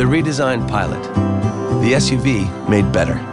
The redesigned Pilot, the SUV made better.